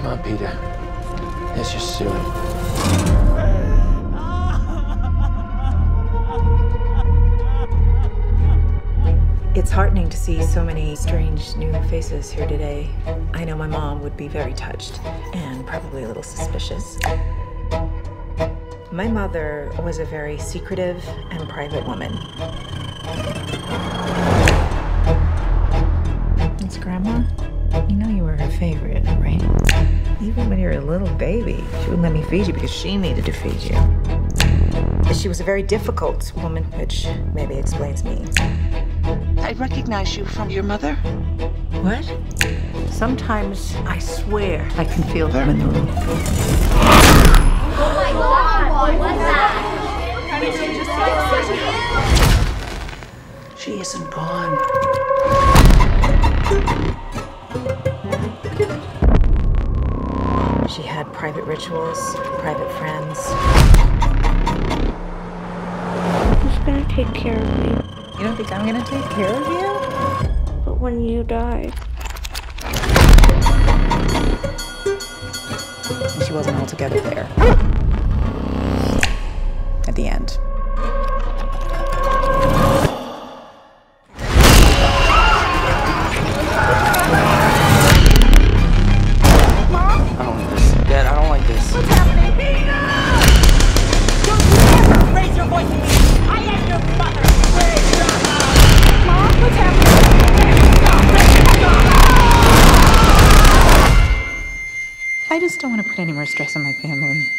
Come on, Peter. Let's just. It's heartening to see so many strange new faces here today. I know my mom would be very touched and probably a little suspicious. My mother was a very secretive and private woman. It's Grandma. You know you were her favorite, right? Even when you were a little baby, she wouldn't let me feed you because she needed to feed you. She was a very difficult woman, which maybe explains me. I recognize you from your mother. What? Sometimes I swear I can feel them in the room. Oh my god, what's that? She isn't gone. Private rituals, private friends. Who's gonna take care of me? You don't think I'm gonna take care of you? But when you die, she wasn't altogether there. At the end. I just don't want to put any more stress on my family.